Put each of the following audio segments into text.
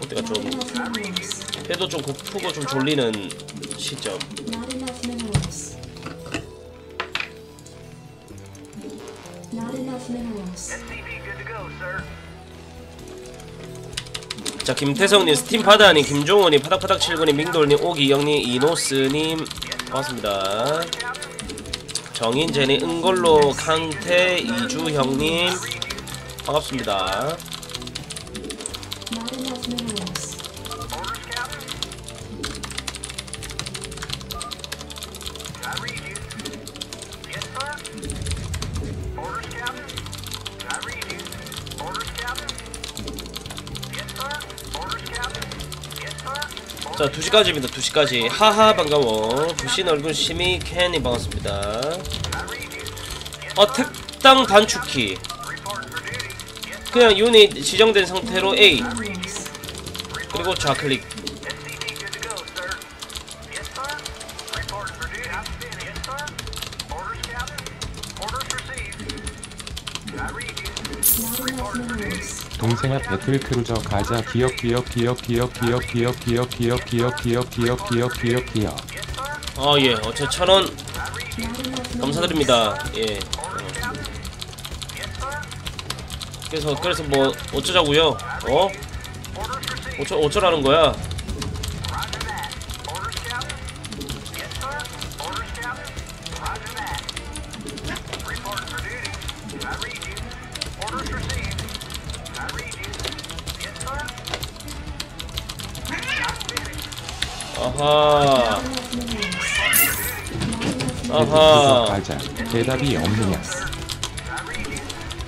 그때가 좀 배도 좀 고프고 좀 졸리는 시점. 자 김태성님 스팀 파다님 김종원님 파닥파닥 칠구님 민돌님 오기영님 이노스님. 반갑습니다. 정인재님 은걸로 강태 이주형님. 반갑습니다 자 2시까지입니다. 2시까지. 하하 반가워. 부신 얼굴 시미 캔이 반갑습니다. 어 택당 단축키. 그냥 유닛 지정된 상태로 A. 그리고 좌클릭 minerals. 동생아 battle cruiser 가자 기억 기억 기억 기억 기억 기억 기억 기억 기억 기억 기억 기억 기억 기억 아예 어저 천원 감사드립니다 예 어. 그래서 그래서 뭐 어쩌자고요 어 어쩌 어쩌라는 거야 가자 대답이 없느냐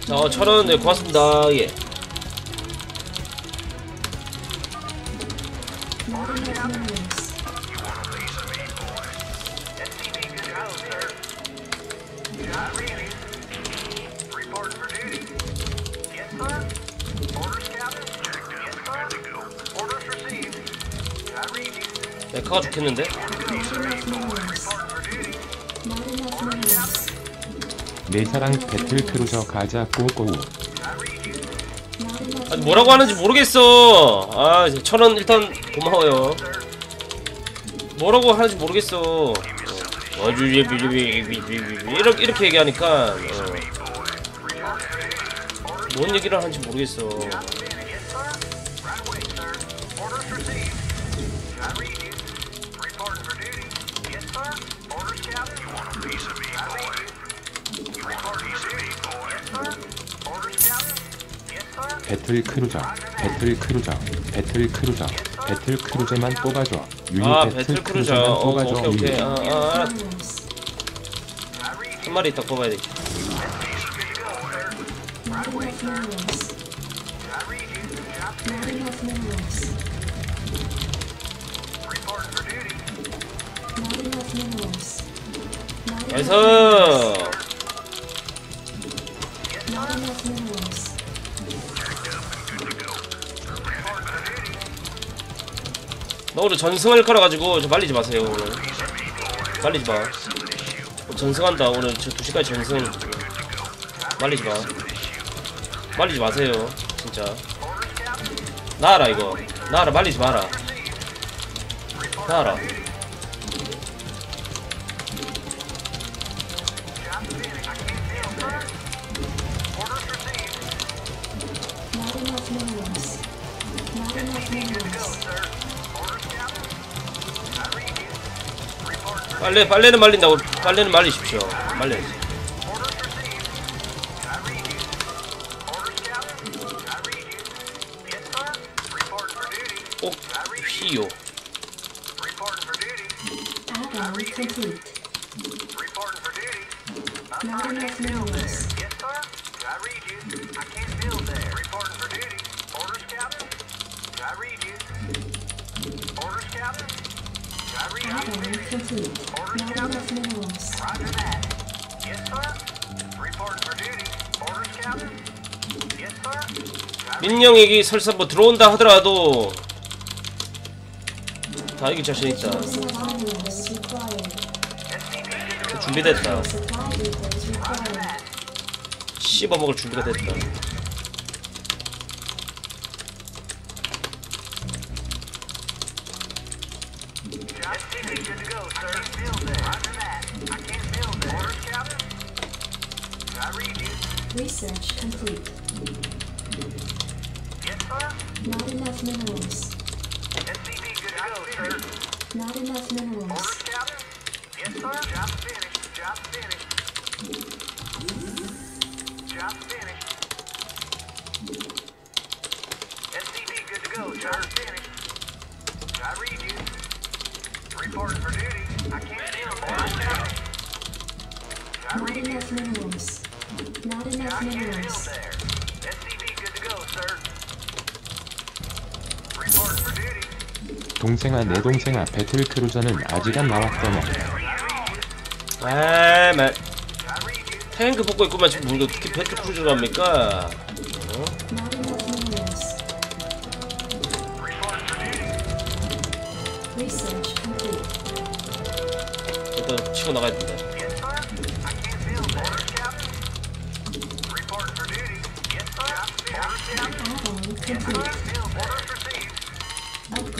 자, 어, 천원, 네, 고맙습니다. 예. 메카가 좋겠는데? 내 사랑 battle cruiser 가자 꼬꼬우 아니, 뭐라고 하는지 모르겠어. 아, 천원 일단 고마워요. 뭐라고 하는지 모르겠어. 어, 비, 이렇게 이렇게 얘기하니까 어. 뭔 얘기를 하는지 모르겠어. battle cruiser battle cruiser battle cruiser battle cruiser만 뽑아줘 유니 아, battle cruiser. cruiser만 어, 뽑아줘 오케이, 오케이. 유니 아, 아, 알았. minerals. 한 마리 이따 뽑아야 돼. nice. 너 오늘 전승할 거라 가지고 저 말리지 마세요 오늘. 말리지 마. 전승한다 오늘 저 2시까지 전승. 말리지 마. 말리지 마세요 진짜. 나와라 이거. 나와라 말리지 마라. 나와라. Not enough minerals. Not enough minerals. 빨래 빨래는 말린다고 빨래는 말리십시오. 말려야지. 꼭 피요. 민영에게 설사 뭐 들어온다 하더라도 다 이길 자신 있다. 준비됐다. Supply depots required. 씹어 먹을 준비가 됐다. Research complete. Yes, sir. Not enough minerals. SCV good to go, sir. Not enough minerals. Orders, Captain? Yes, sir. Job finished. Job finished. 동생아 내 동생아 배틀크루저는 아직 안 나왔더냐 아, 말 I read you. 탱크 뽑고 있구만 지금 뭐 어떻게 배트 크루즈를 합니까? 일단 치고 나가야 된다.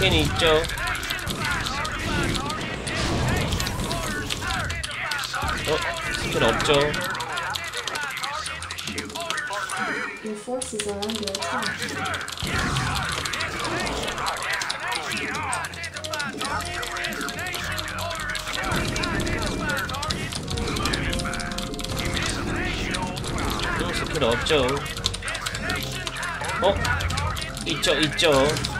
캔이 있죠. 어, 스캔 없죠. 스캔 없죠. 어? 있죠, 있죠.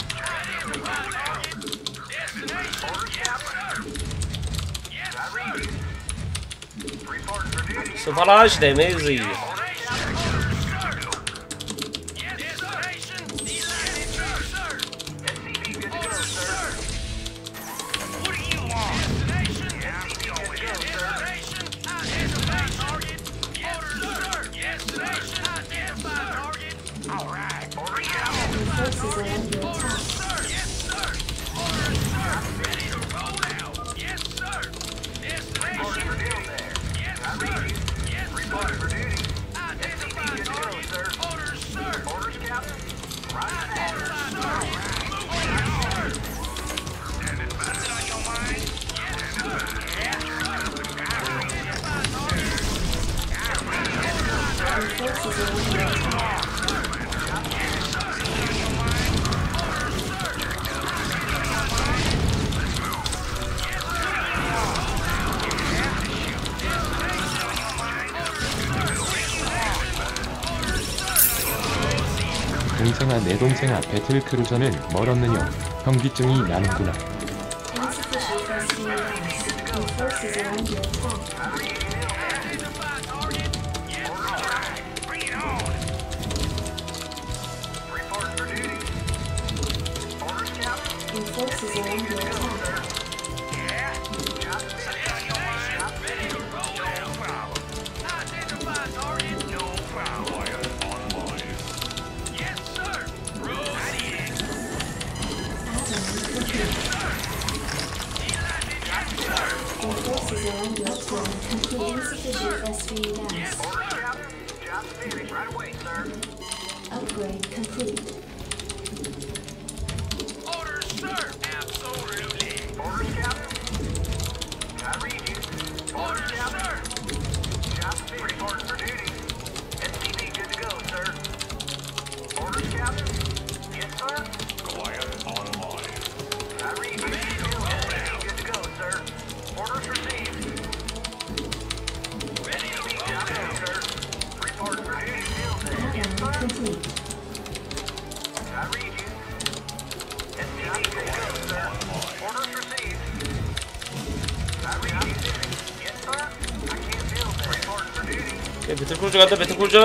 Sou vai é de meio aí. 동생아 내 동생아 배틀크루저는 멀었느냐. 현기증이 나는구나 Yes. 예, 배틀 쿨즈 간다 배틀 쿨즈.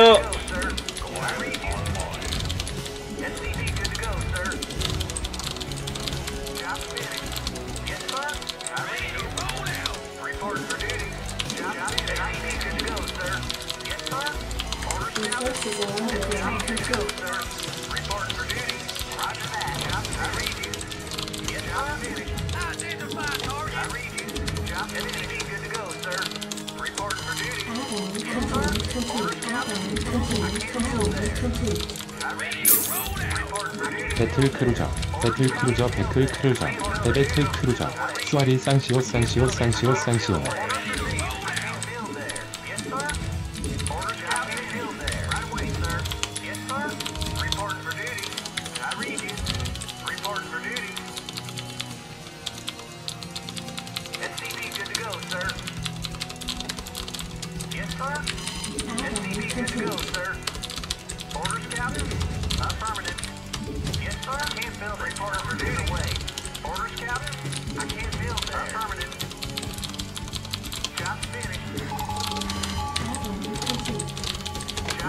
배틀 크루저, 배틀 크루저, 배틀 크루저, 배배틀 크루저, 슈아리 쌍시옷 쌍시옷 쌍시옷 쌍시옷.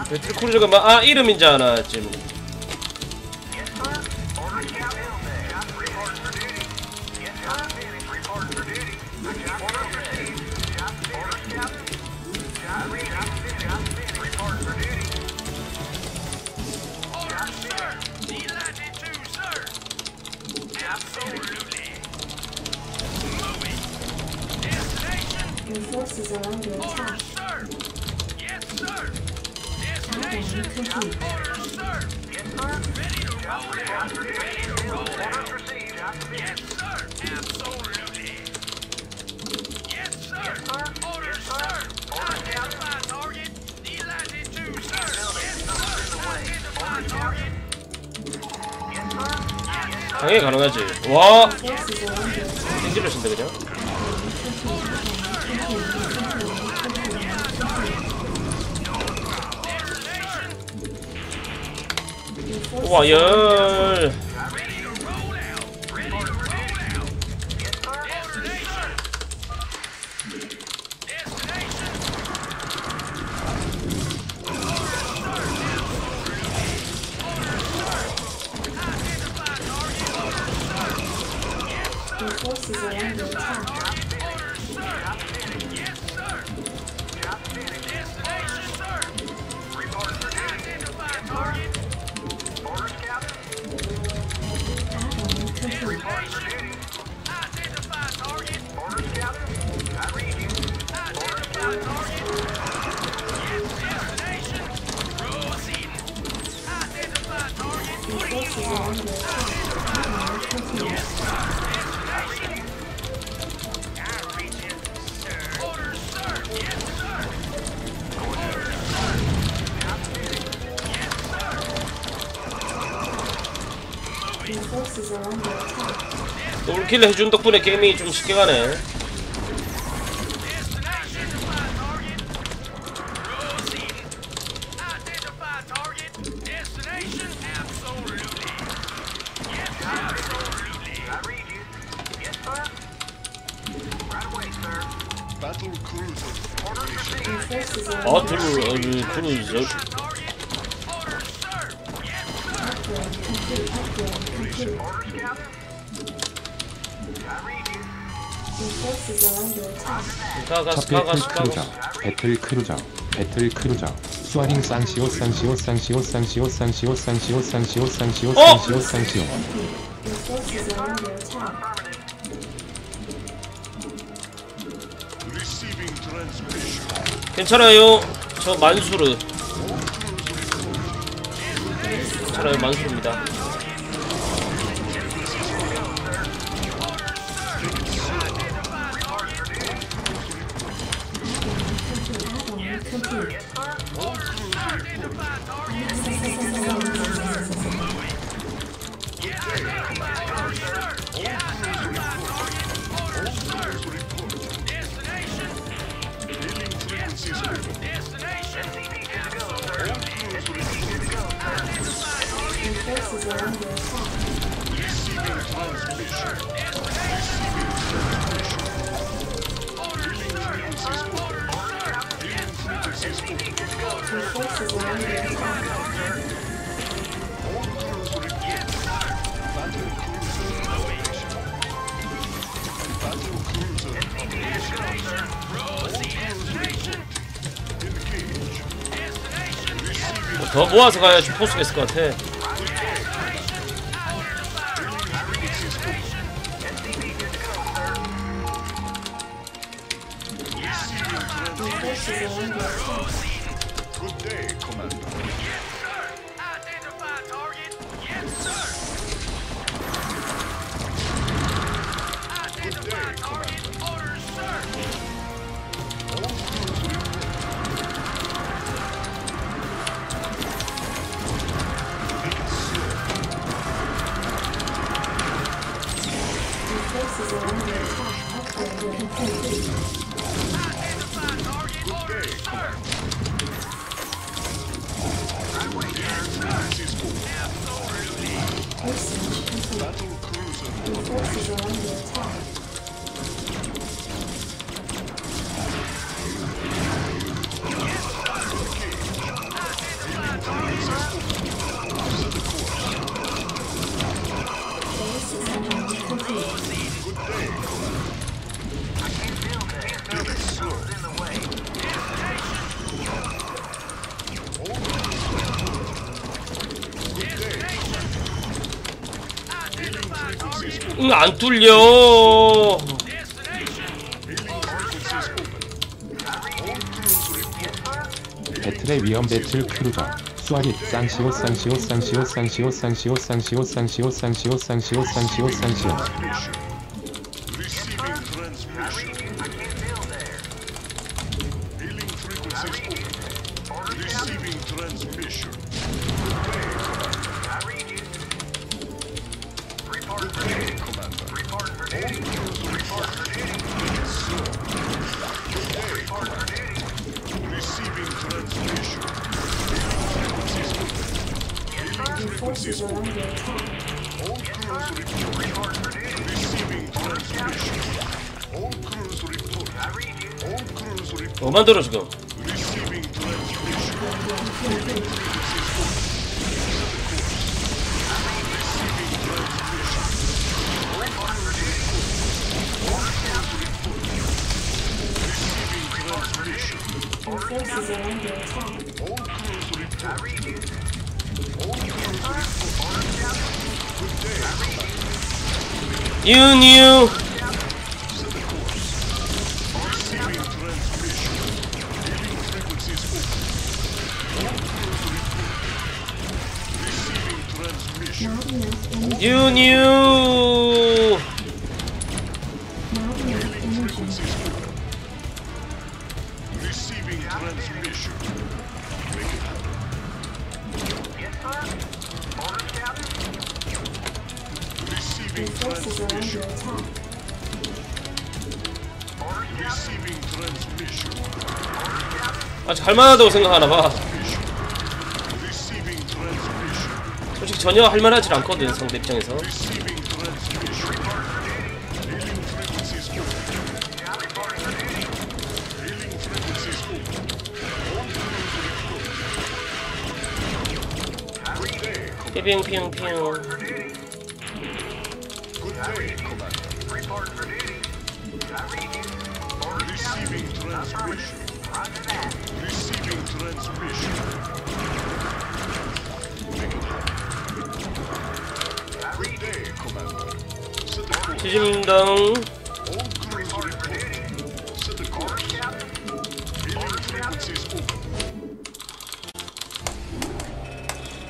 배틀 쿨저가 막, 아, 이름인 줄 알았지. Transmission complete. 당연히 가능하지. 와! 생지를 신다 그냥. 哇哟！ 돌킬 해준 덕분에 게임이 좀 쉽게 가네. Battle uh, Cruiser. 배틀 크루저, 배틀 크루저, 배틀 크루저. 스와링 쌍시오 쌍시오 쌍시오 쌍시오 쌍시오 쌍시오 쌍시오 쌍시오 쌍시오 쌍시오. 괜찮아요. 저 만수르. 괜찮아요 만수르입니다. 더 모아서 가야 지 포스가 있을 것 같아. 안 뚫려. 배틀의 위험 배틀 크루저 수아릿 쌍시오 쌍시오 쌍시오 쌍시오 쌍시오 쌍시오 쌍시오 쌍시오 쌍시오 쌍시오 쌍시오 Receiving transmission. 뭐 만들어 지금. All you. You. Knew. You knew. 할만하다고 생각하나 봐. Receiving transmission. 솔직히 전혀 할만하지 않거든 상대 입장에서. Frequencies open. 지진당.